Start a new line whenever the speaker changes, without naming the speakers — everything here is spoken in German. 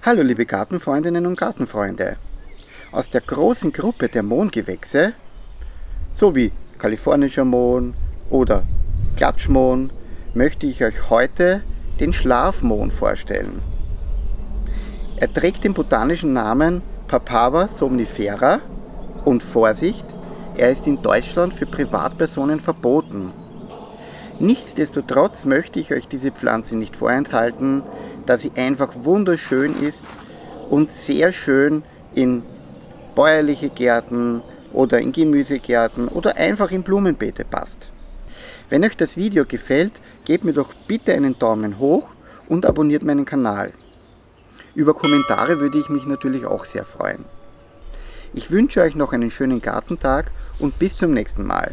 Hallo liebe Gartenfreundinnen und Gartenfreunde. Aus der großen Gruppe der Mohngewächse, so wie kalifornischer Mohn oder Klatschmohn, möchte ich euch heute den Schlafmohn vorstellen. Er trägt den botanischen Namen Papaver somnifera und Vorsicht, er ist in Deutschland für Privatpersonen verboten. Nichtsdestotrotz möchte ich euch diese Pflanze nicht vorenthalten, da sie einfach wunderschön ist und sehr schön in bäuerliche Gärten oder in Gemüsegärten oder einfach in Blumenbeete passt. Wenn euch das Video gefällt, gebt mir doch bitte einen Daumen hoch und abonniert meinen Kanal. Über Kommentare würde ich mich natürlich auch sehr freuen. Ich wünsche euch noch einen schönen Gartentag und bis zum nächsten Mal.